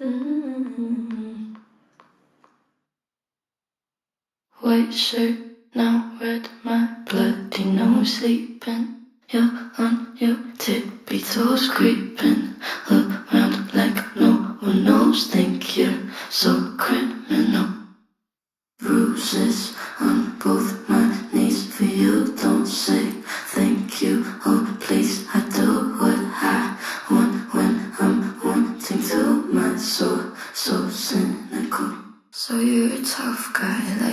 Mm-hmm. White shirt now red, my bloody nose sleeping. You're on your tippy toes creeping around like no one knows. Think you're so criminal. Bruises on both my knees for you.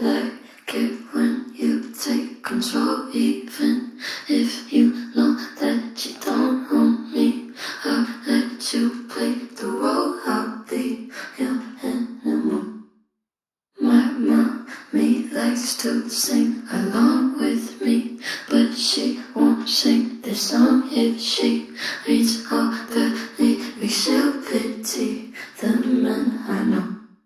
like it when you take control, even if you know that you don't own me. I'll let you play the role, I'll be your animal. My mommy likes to sing along with me, but she won't sing this song if she reads all the lyrics. She'll pity the men I know.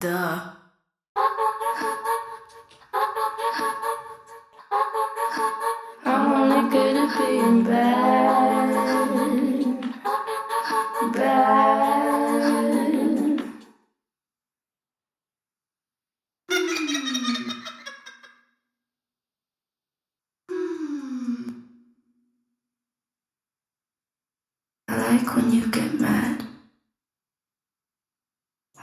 Duh. I'm only good at being bad. Bad. I like when you get mad.